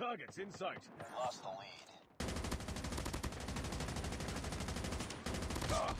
Targets in sight. We lost the lead. Ah,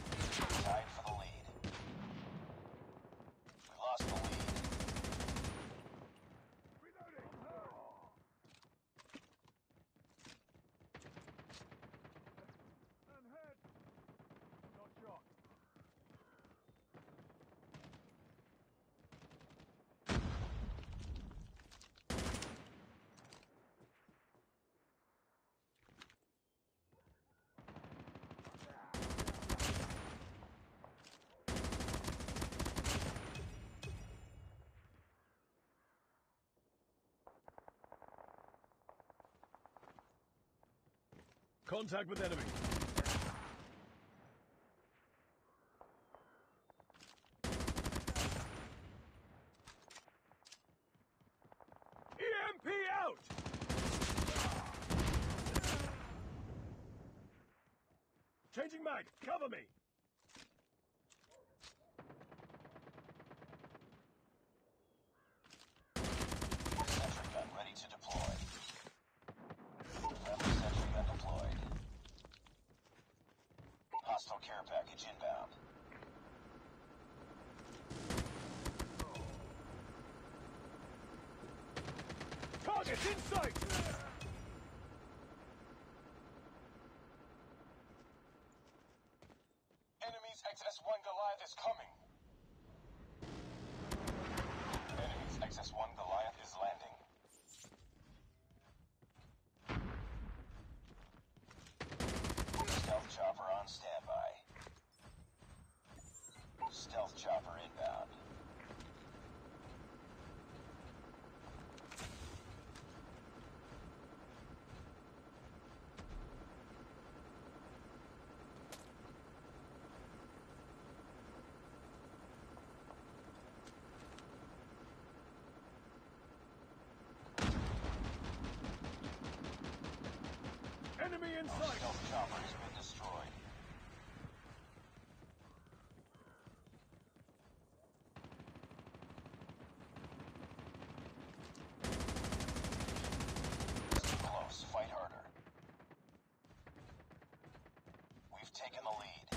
Contact with enemy. EMP out! Changing mag, cover me! Sentry gun ready to deploy. Friendly sentry gun deployed. Hostile care package inbound. Targets in sight! Enemy in sight! chopper has been destroyed. Close, fight harder. We've taken the lead.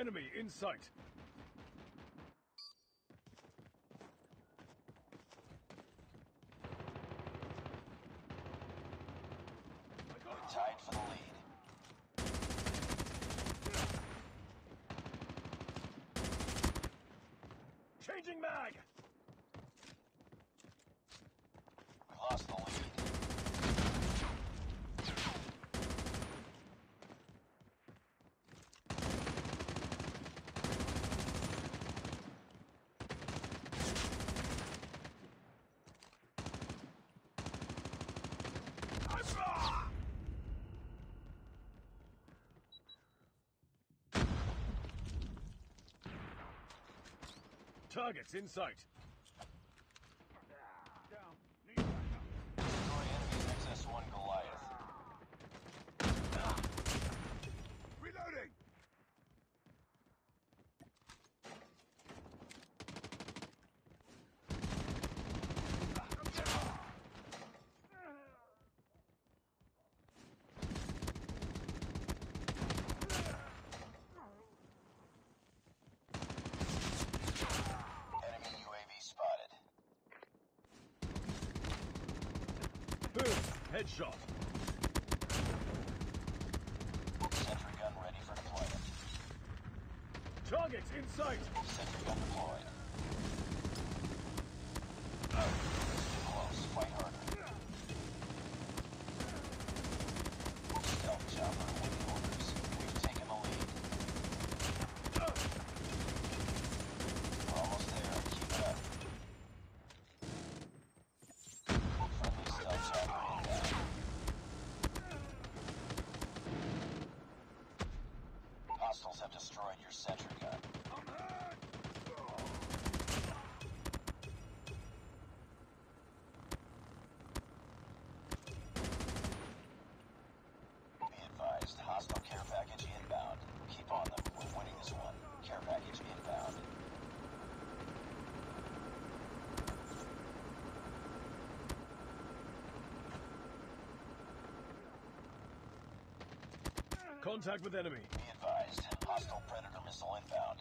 Enemy in sight! We're tied for the lead. Changing mag! We lost the lead. Targets in sight. Headshot. Sentry gun ready for deployment. Targets in sight. Sentry gun deployed. Close, fight harder. Stealth chopper waiting orders. We've taken the lead. We're almost there. Keep it up. Friendly stealth chopper inbound. Hostiles have destroyed your sentry gun. Contact with enemy. Be advised, hostile predator missile inbound.